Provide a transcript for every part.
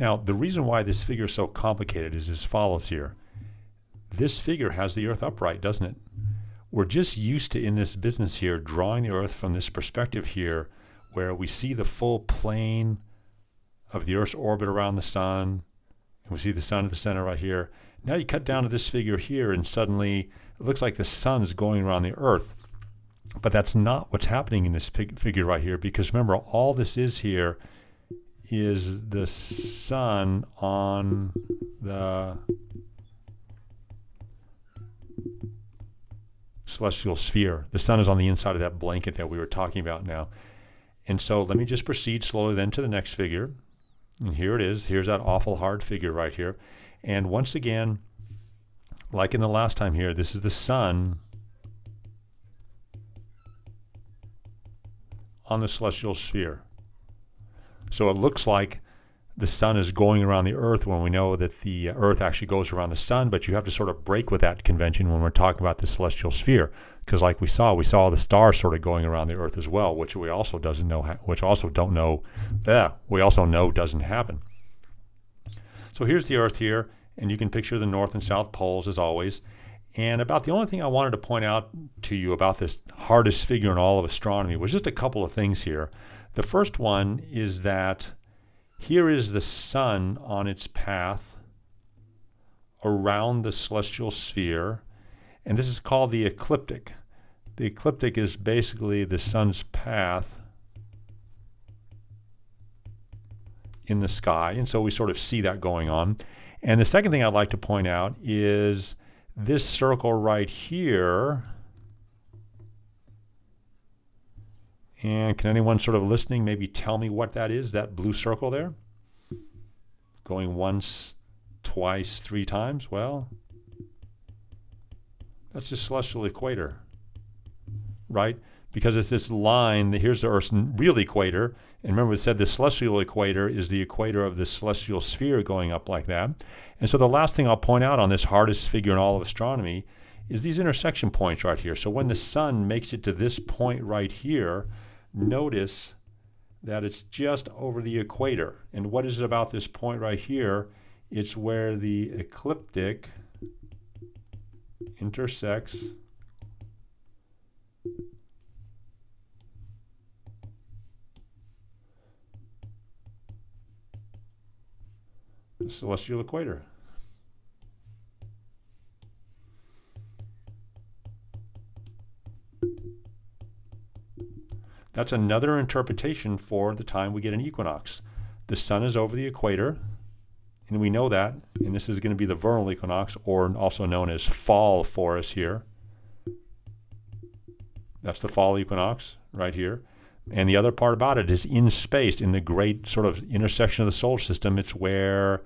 Now, the reason why this figure is so complicated is as follows here. This figure has the Earth upright, doesn't it? We're just used to, in this business here, drawing the Earth from this perspective here, where we see the full plane of the Earth's orbit around the sun, and we see the sun at the center right here. Now you cut down to this figure here, and suddenly it looks like the sun is going around the Earth. But that's not what's happening in this figure right here, because remember, all this is here is the sun on the celestial sphere. The sun is on the inside of that blanket that we were talking about now. And so let me just proceed slowly then to the next figure. And here it is. Here's that awful hard figure right here. And once again, like in the last time here, this is the sun on the celestial sphere. So it looks like the sun is going around the earth when we know that the uh, earth actually goes around the sun, but you have to sort of break with that convention when we're talking about the celestial sphere. Because like we saw, we saw the stars sort of going around the earth as well, which we also doesn't know, which also don't know, yeah, we also know doesn't happen. So here's the earth here, and you can picture the north and south poles as always. And about the only thing I wanted to point out to you about this hardest figure in all of astronomy was just a couple of things here. The first one is that here is the sun on its path around the celestial sphere, and this is called the ecliptic. The ecliptic is basically the sun's path in the sky, and so we sort of see that going on. And the second thing I'd like to point out is this circle right here And can anyone sort of listening maybe tell me what that is, that blue circle there? Going once, twice, three times? Well, that's the celestial equator, right? Because it's this line, that here's the Earth's real equator. And remember, we said the celestial equator is the equator of the celestial sphere going up like that. And so the last thing I'll point out on this hardest figure in all of astronomy is these intersection points right here. So when the sun makes it to this point right here, notice that it's just over the equator. And what is it about this point right here? It's where the ecliptic intersects the celestial equator. That's another interpretation for the time we get an equinox. The sun is over the equator, and we know that, and this is going to be the vernal equinox, or also known as fall for us here. That's the fall equinox right here. And the other part about it is in space, in the great sort of intersection of the solar system, it's where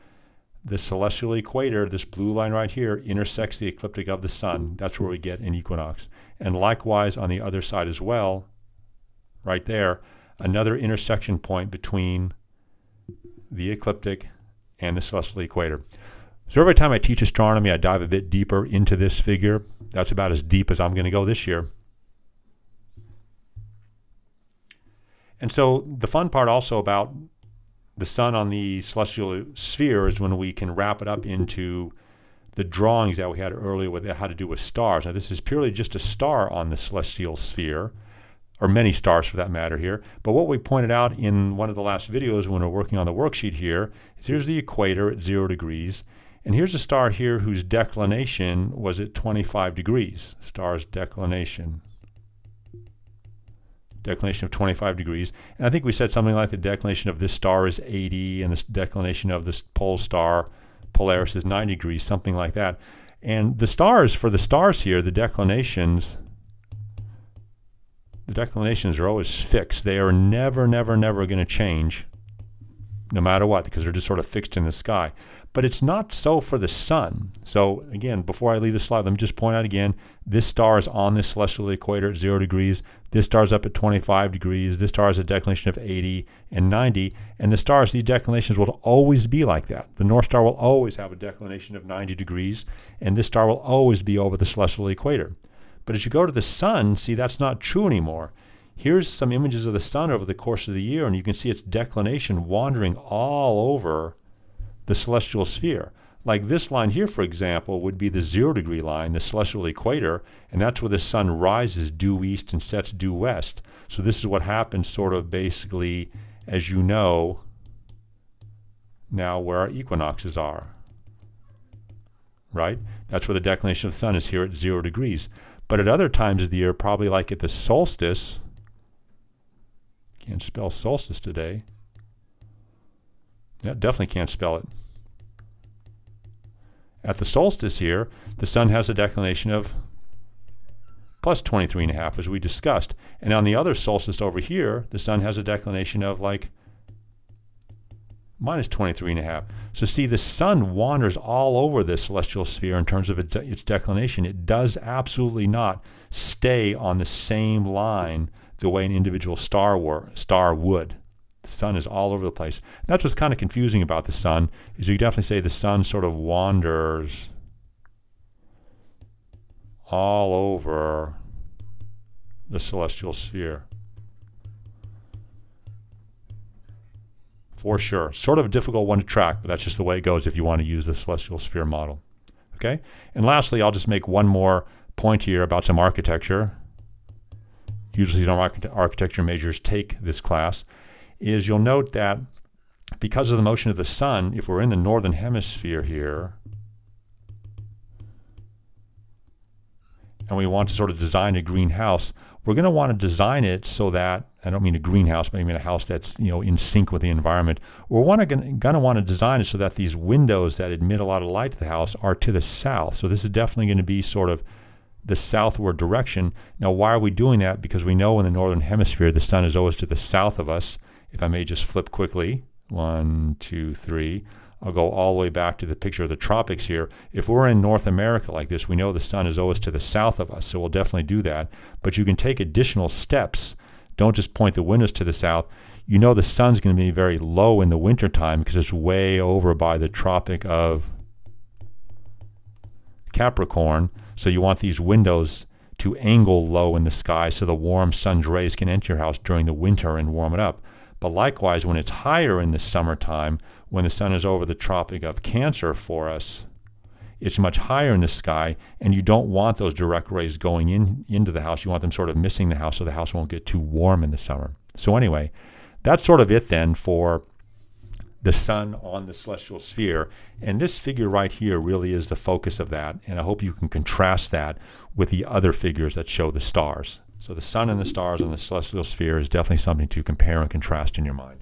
the celestial equator, this blue line right here, intersects the ecliptic of the sun. That's where we get an equinox. And likewise on the other side as well, right there, another intersection point between the ecliptic and the celestial equator. So every time I teach astronomy, I dive a bit deeper into this figure. That's about as deep as I'm going to go this year. And so the fun part also about the sun on the celestial sphere is when we can wrap it up into the drawings that we had earlier with how to do with stars. Now this is purely just a star on the celestial sphere or many stars for that matter here. But what we pointed out in one of the last videos when we are working on the worksheet here is here's the equator at zero degrees. And here's a star here whose declination was at 25 degrees. Star's declination. Declination of 25 degrees. And I think we said something like the declination of this star is 80 and the declination of this pole star Polaris is 90 degrees, something like that. And the stars, for the stars here, the declinations the declinations are always fixed. They are never, never, never going to change no matter what because they're just sort of fixed in the sky. But it's not so for the sun. So again, before I leave the slide, let me just point out again, this star is on the celestial equator at zero degrees. This star is up at 25 degrees. This star has a declination of 80 and 90. And the stars, these declinations will always be like that. The North Star will always have a declination of 90 degrees, and this star will always be over the celestial equator. But as you go to the sun, see, that's not true anymore. Here's some images of the sun over the course of the year, and you can see its declination wandering all over the celestial sphere. Like this line here, for example, would be the zero degree line, the celestial equator, and that's where the sun rises due east and sets due west. So this is what happens sort of basically, as you know, now where our equinoxes are. Right? That's where the declination of the sun is here at zero degrees. But at other times of the year, probably like at the solstice, can't spell solstice today. Yeah, definitely can't spell it. At the solstice here, the sun has a declination of plus 23 and a half, as we discussed. And on the other solstice over here, the sun has a declination of like minus 23 and a half. So see, the sun wanders all over this celestial sphere in terms of its declination. It does absolutely not stay on the same line the way an individual star, were, star would. The sun is all over the place. And that's what's kind of confusing about the sun, is you definitely say the sun sort of wanders all over the celestial sphere. For sure. Sort of a difficult one to track, but that's just the way it goes if you want to use the celestial sphere model. Okay? And lastly, I'll just make one more point here about some architecture. Usually some architecture majors take this class is you'll note that because of the motion of the sun, if we're in the northern hemisphere here, and we want to sort of design a greenhouse, we're going to want to design it so that I don't mean a greenhouse, but I mean a house that's you know in sync with the environment. We're going to want to design it so that these windows that admit a lot of light to the house are to the south. So this is definitely going to be sort of the southward direction. Now, why are we doing that? Because we know in the northern hemisphere the sun is always to the south of us. If I may just flip quickly, one, two, three. I'll go all the way back to the picture of the tropics here. If we're in North America like this, we know the sun is always to the south of us, so we'll definitely do that. But you can take additional steps. Don't just point the windows to the south. You know the sun's going to be very low in the wintertime because it's way over by the Tropic of Capricorn. So you want these windows to angle low in the sky so the warm sun's rays can enter your house during the winter and warm it up. But likewise, when it's higher in the summertime, when the sun is over the Tropic of Cancer for us, it's much higher in the sky, and you don't want those direct rays going in into the house. You want them sort of missing the house so the house won't get too warm in the summer. So anyway, that's sort of it then for the sun on the celestial sphere. And this figure right here really is the focus of that. And I hope you can contrast that with the other figures that show the stars. So the sun and the stars on the celestial sphere is definitely something to compare and contrast in your mind.